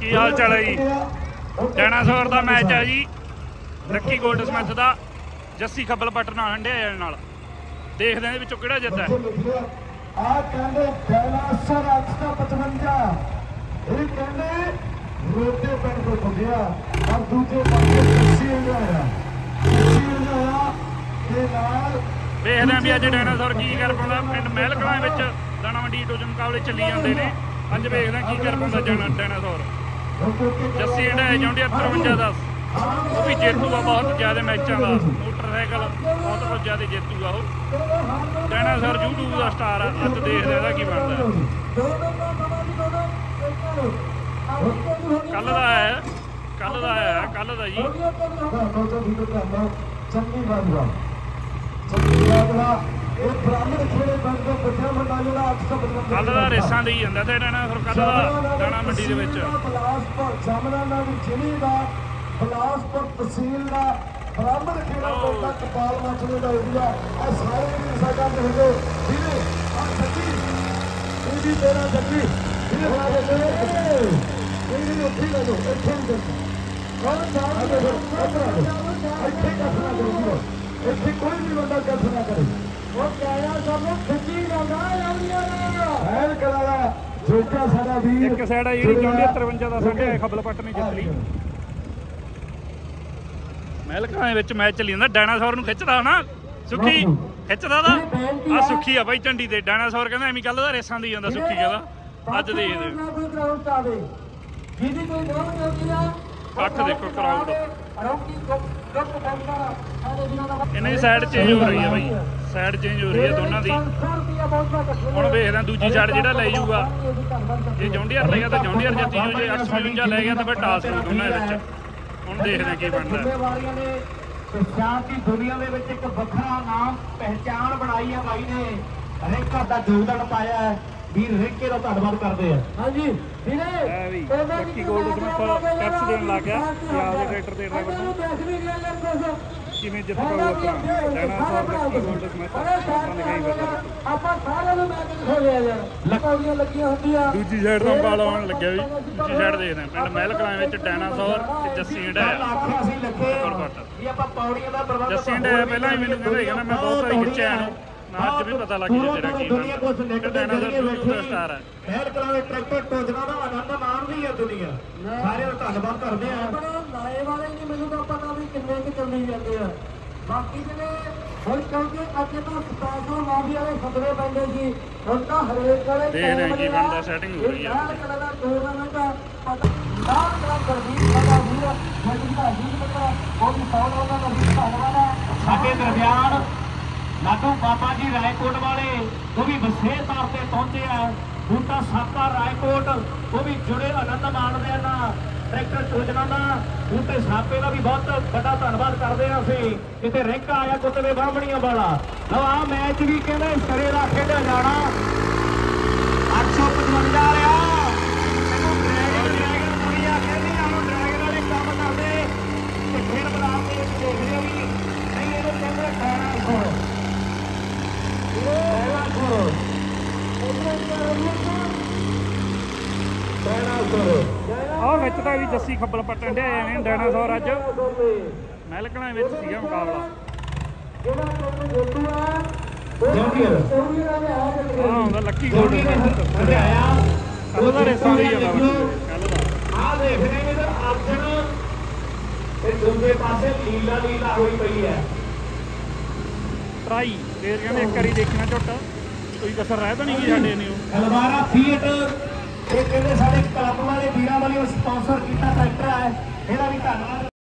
ਕੀ ਹਾਲ ਚਾਲ ਹੈ ਜੀ? ਡਾਇਨਾਸੌਰ ਦਾ ਮੈਚ ਹੈ ਜੀ। ਰੱਕੀ ਗੋਲਡ ਸਮਿਥ ਦਾ। ਜੱਸੀ ਖੱਬਲ ਪੱਟ ਨਾਲ ਹੰਡਿਆ ਨਾਲ। ਦੇਖਦੇ ਆਂ ਇਹਦੇ ਵਿੱਚੋਂ ਕਿਹੜਾ ਜਿੱਤਦਾ ਹੈ। ਆ ਕਹਿੰਦੇ ਡਾਇਨਾਸੌਰ 855 ਇਹ ਕਹਿੰਦੇ ਰੋਡੇ ਪਿੰਡ ਤੋਂ ਪੁੱਜਿਆ ਔਰ ਦੂਜੇ ਪਾਸੇ ਜੱਸੀ ਹੋਇਆ। ਜੱਸੀ ਹੋਇਆ ਤੇ ਨਾਲ ਵੇਖਦੇ ਆਂ ਵੀ ਅੱਜ ਡਾਇਨਾਸੌਰ ਕੀ ਕਰ ਪਾਉਂਦਾ। ਪਿੰਡ ਮਹਿਲ ਕਲਾਂ ਵਿੱਚ ਦਾਣਾ ਮੰਡੀ ਟੋਜਨ ਮੁਕਾਬਲੇ ਚੱਲੀ ਜਾਂਦੇ ਨੇ। ਅੱਜ ਵੇਖਦੇ ਆਂ ਕੀ ਕਰ ਪਾਉਂਦਾ ਜਾਣਾ ਡਾਇਨਾਸੌਰ। ਜੱਸੀ ਜਿਹੜਾ ਹੈ ਜੌਂਡੀਆ 53 ਉਹ ਵੀ ਜੇਤੂਗਾ ਬਹੁਤ ਜ਼ਿਆਦਾ ਮੈਚਾਂ ਦਾ, ਮੋਟਰਸਾਈਕਲ ਬਹੁਤ ਬਹੁਤ ਜ਼ਿਆਦਾ ਜੇਤੂਗਾ ਉਹ। ਡਾਇਨਾਸੌਰ YouTube ਦਾ ਸਟਾਰ ਆ, ਅੱਜ ਦੇਖਦੇ ਇਹਦਾ ਕੀ ਬਣਦਾ। ਕੱਲ ਦਾ ਹੈ ਕੱਲ ਦਾ ਹੈ ਕੱਲ ਦਾ ਜੀ। ਚੰਗੀ ਬਾਜਵਾ ਚੰਗੀ ਬਾਜਵਾ ਇਹ ਬ੍ਰਾਹਮਣ ਖੇੜੇ ਪਿੰਡ ਤੋਂ ਬੱਚਾ ਮੁੰਡਾ ਜਿਹੜਾ 855 ਕੱਲ ਦਾ ਰੇਸਾਂ ਦੇ ਹੀ ਜਾਂਦਾ ਤੇ ਡਾਇਨਾਸੌਰ ਕੱਲ ਦਾ ਦਾਣਾ ਮੰਡੀ ਦੇ ਵਿੱਚ। ਬਲਾਸਪੁਰ ਜਾਮਨਾਨਾ ਦੀ ਜ਼ਿਲ੍ਹੇ ਦਾ ਬਲਾਸਪੁਰ ਤਹਿਸੀਲ ਦਾ ਬ੍ਰਾਹਮਣ ਖੇੜਾ ਦਾ ਕਪਾਲ ਮਚਲੇ ਦਾ ਏਰੀਆ ਆ ਸਾਰੇ ਵੀ ਸਾਡਾ ਦੇਖੋ ਵੀਰੇ ਆ ਜੱਗੀ। ਇਹ ਵੀ ਤੇਰਾ ਜੱਗੀ। ਵੀਰੇ ਸਾਡੇ ਤੇ ਇਹ ਵੀ ਉੱਥੇ ਲੈ ਜਾਓ। ਇੱਥੇ ਹੀ ਦੇਖੋ ਕੌਣ ਦੇ ਇੱਥੇ ਕੱਟਣਾ ਕਰੋ ਵੀਰੇ ਇੱਥੇ ਕੋਈ ਵੀ ਬੰਦਾ ਕੱਟ ਨਾ ਕਰੇ ਉਹ ਕਹਿਆ ਸਭ ਨੂੰ ਖਿੱਚੀ ਜਾਂਦਾ ਯਾਰੀਆਂ ਹੈਲ ਜੋਕਾ ਸਾਡਾ ਵੀਰ ਇੱਕ ਸਾਈਡ ਆ ਜਿਹੜੀ ਜੌਂਡੀਆ 53 ਦਾ ਸਾਡੇ ਖੱਬਲ ਪੱਟ ਨੇ ਜਿੱਤ ਲਈ ਮਹਿਲਕਾਂ ਦੇ ਵਿੱਚ ਮੈਚ ਚੱਲੀ ਜਾਂਦਾ ਡਾਇਨਾਸੌਰ ਨੂੰ ਖਿੱਚਦਾ ਨਾ ਸੁੱਖੀ ਖਿੱਚਦਾ ਦਾ ਆ? ਸੁੱਖੀ ਆ ਬਾਈ ਝੰਡੀ ਤੇ। ਡਾਇਨਾਸੌਰ ਕਹਿੰਦਾ ਐਵੇਂ ਕੱਲ ਦਾ ਰੇਸਾਂ ਦੀ ਜਾਂਦਾ ਸੁੱਖੀ ਕਹਿੰਦਾ। ਅੱਜ ਦੇਖਦੇ ਜਿਹਦੀ ਕੋਈ ਗਰਾਊਂਡ ਚੱਲਦੀ ਆ ਕੱਠ ਦੇਖੋ ਕਰਾਊਡ ਰੌਕੀ ਗੱਪ ਬੰਦਾ ਸਾਡੇ ਵੀਰਾਂ ਦਾ ਇਹਨਾਂ ਦੀ ਸਾਈਡ ਚੇਂਜ ਹੋ ਰਹੀ ਹੈ ਬਾਈ। ਸਾਈਡ ਚੇਂਜ ਹੋ ਰਹੀ ਹੈ ਦੋਨਾਂ ਦੀ। ਹੁਣ ਵੇਖਦੇ ਹਾਂ ਦੂਜੀ ਸਾਈਡ ਜਿਹੜਾ ਲੈ ਜਾਊਗਾ। ਜੇ ਜੌਂਡੀਅਰ ਲੈ ਗਿਆ ਤਾਂ ਜੌਂਡੀਅਰ ਜਿੱਤੀ ਜੂ ਜੇ 855 ਲੈ ਗਿਆ ਤਾਂ ਫਿਰ ਟਾਸ ਹੋ ਦੋਨਾਂ ਦੇ ਵਿੱਚ। ਹੁਣ ਦੇਖਦੇ ਹਾਂ ਕੀ ਬਣਦਾ। ਜ਼ਿੰਮੇਵਾਰੀਆਂ ਨੇ ਤੇ ਸ਼ਾਂਤੀ ਦੁਨੀਆ ਦੇ ਵਿੱਚ ਇੱਕ ਵੱਖਰਾ ਨਾਮ, ਪਹਿਚਾਣ ਬਣਾਈ ਹੈ ਬਾਈ ਨੇ। ਰੇਕਾ ਦਾ ਯੋਗਦਾਨ ਪਾਇਆ ਹੈ। ਵੀਰ ਰੇਕੇ ਦਾ ਧੰਨਵਾਦ ਕਰਦੇ ਆ। ਹਾਂਜੀ ਵੀਰੇ ਲੱਕੀ ਗੋਲਡ ਸਮਿਥ ਟੈਕਸ ਦੇਣ ਲੱਗ ਗਿਆ। ਪੰਜਾਬ ਦੇ ਟਰੈਕਟਰ ਦੇ ਡਰਾਈਵਰ ਨੂੰ ਕਿਵੇਂ ਜਿੱਤ ਪਾਊਗਾ ਆਪਣਾ? ਡਾਇਨਾਸੌਰ ਲੱਕੀ ਗੋਲਡ ਸਮਿਥ ਆਪਾਂ ਸਾਰਿਆਂ ਨੂੰ ਮੈਚ ਖੋਲਿਆ ਯਾਰ ਲੱਕੜੀਆਂ ਲੱਗੀਆਂ ਹੁੰਦੀਆਂ। ਦੂਜੀ ਸਾਈਡ ਤੋਂ ਮੁਕਾਬਲਾ ਹੋਣ ਲੱਗਿਆ ਵੀ। ਦੂਜੀ ਸਾਈਡ ਦੇਖਦੇ ਹਾਂ। ਪਿੰਡ ਮਹਿਲ ਕਲਾਂ ਵਿੱਚ ਡਾਇਨਾਸੌਰ ਤੇ ਜੱਸੀ ਲੱਗੇ ਘੱਟ। ਵੀ ਆਪਾਂ ਪੌੜੀਆਂ ਦਾ ਪ੍ਰਬੰਧ ਜੱਸੀ ਹੰਡਾ ਪਹਿਲਾਂ ਹੀ ਮੈਨੂੰ ਕਹਿੰਦਾ ਕਹਿੰਦਾ ਮੈਂ ਬਹੁਤ ਖਿੱਚਿਆ ਮੈਂ ਅੱਜ ਵੀ ਪਤਾ ਲੱਗ ਗਿਆ ਤੇਰਾ ਕੀ ਦੁਨੀਆ ਕੁਝ ਨਿਕਲਦੇ ਦਾ ਬੈਠੀ ਸਟਾਰ ਹੈ। ਖੈਰ ਕਲਾਂ ਦੇ ਟਰੈਕਟਰ ਟੋਜਣਾ ਦਾ ਆਨੰਦ ਮਾਣਦੀ ਹੈ ਦੁਨੀਆ। ਸਾਰਿਆਂ ਦਾ ਧੰਨਵਾਦ ਕਰਦੇ ਆ। ਲਾਏ ਵਾਲੇ ਨਹੀਂ ਮੈਨੂੰ ਤਾਂ ਪਤਾ ਵੀ ਕਿੰਨੇ ਕੁ ਚੱਲੀ ਜਾਂਦੇ ਆ। ਬਾਕੀ ਜਿਹੜੇ ਹੁਣ ਕਿਉਂਕਿ ਅੱਗੇ ਤਾਂ ਸਪੈਸ਼ਲ ਮਾਫੀ ਵਾਲੇ ਖਤਰੇ ਪੈਂਦੇ ਸੀ ਹੁਣ ਤਾਂ ਹਰੇਕ ਵਾਲੇ ਦੇਖਦੇ ਹਾਂ ਕੀ ਬਣਦਾ, setting ਹੋ ਰਹੀ ਆ। ਲਾਲ ਕਲਰ ਦਾ ਟੂਰਨਾਮੈਂਟ ਪਤਾ ਲਾਲ ਕਲਰ ਗਰਦੀਪ ਸਾਡਾ ਵੀਰ ਜਿਹੜੀ ਦਾ ਜੀਤ ਬੱਕਰਾ ਉਹ ਵੀ ਸੌ ਲੋਕਾਂ ਦਾ ਧੰਨਵਾਦ ਹੈ ਸਾਡੇ ਦਰਮਿਆਨ ਲਾਡੂ ਬਾਬਾ ਜੀ ਰਾਏਕੋਟ ਵਾਲੇ, ਉਹ ਵੀ ਵਿਸ਼ੇਸ਼ ਤੌਰ ਤੇ ਪਹੁੰਚੇ ਆ। ਬੂਟਾ ਸਾਪਾ ਰਾਏਕੋਟ, ਉਹ ਵੀ ਜੁੜੇ ਆਨੰਦ ਮਾਣਦੇ ਆ ਨਾ ਟਰੈਕਟਰ ਚੋਜਣਾ ਦਾ ਬੂਟੇ ਸਾਪੇ ਦਾ ਵੀ ਬਹੁਤ ਵੱਡਾ ਧੰਨਵਾਦ ਕਰਦੇ ਆ ਅਸੀਂ। ਕਿਤੇ ਰਿੰਕ ਆਇਆ ਕੁੱਤਵੇ ਬਾਹਮਣੀਆਂ ਵਾਲਾ। ਲਓ ਆ ਮੈਚ ਵੀ ਕਹਿੰਦੇ ਸਰੇ ਦਾ ਖੇਡਿਆ ਜਾਣਾ। 855 ਵਾਲਿਆ ਇਹਨੂੰ ਡਰੈਗਨ ਡਰੈਗਨ ਦੁਨੀਆ ਕਹਿੰਦੀ ਆ ਹੁਣ ਡਰੈਗਨ ਵਾਲੇ ਕੰਮ ਕਰਦੇ ਤੇ ਫਿਰ ਬਣਾ ਕੇ ਦੇਖਦੇ ਆ ਵੀ ਨਹੀਂ ਇਹਨੂੰ ਕਹਿੰਦੇ ਖਾਣਾ ਖੋਲ ਪਹਿਲਾ ਖੋਲ ਆਹ ਵਿੱਚ ਤਾਂ ਵੀ ਜੱਸੀ ਖੱਬਲ ਪੱਟਣ ਦੇ ਆਏ ਨੇ ਡਾਇਨਾਸੌਰ ਅੱਜ। ਮਹਿਲਕਲਾਂ ਵਿੱਚ ਸੀਗਾ ਮੁਕਾਬਲਾ। ਜੰਗੀਰ ਆਹ ਹੁੰਦਾ ਲੱਕੀ ਗੋਲਡ ਹਰਿਆਇਆ ਕੱਲ ਦਾ ਰੇਸਾਂ ਦੀ ਆ ਬਾਬਾ ਕੱਲ ਦਾ। ਆ ਦੇਖ ਰਹੇ ਨੇ ਤਾਂ ਅਰਜਨ। ਤੇ ਦੂਜੇ ਪਾਸੇ ਲੀਲਾ ਲੀਲਾ ਹੋਈ ਪਈ ਹੈ। ਟਰਾਈ। ਫੇਰ ਕਹਿੰਦੇ ਇੱਕ ਵਾਰੀ ਦੇਖਣਾ ਝੁੱਟ। ਕੋਈ ਕਸਰ ਰਹਿ ਤਾਂ ਨਹੀਂ ਗਈ ਸਾਡੇ ਨੇ ਉਹ। ਅਲਵਾਰਾ ਫੀਟ ਇਹ ਕਹਿੰਦੇ ਸਾਡੇ ਕਲੱਬ ਵਾਲੇ, ਵੀਰਾਂ ਵਾਲੇ ਸਪਾਂਸਰ ਕੀਤਾ ਟਰੈਕਟਰ ਹੈ ਇਹਦਾ ਵੀ ਧੰਨਵਾਦ।